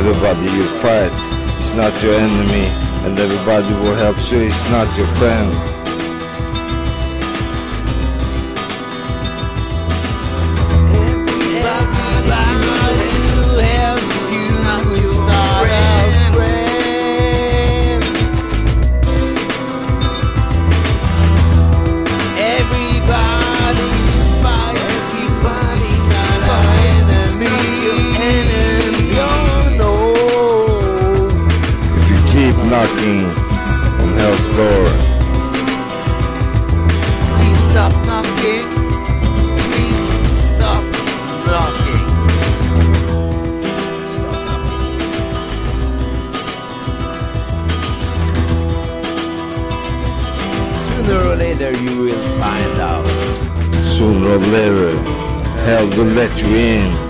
everybody you fight is not your enemy, and everybody who helps you is not your friend. On hell's door, Please stop knocking. Please stop knocking. Stop knocking. Sooner or later you will find out. sooner or later, hell will let you in.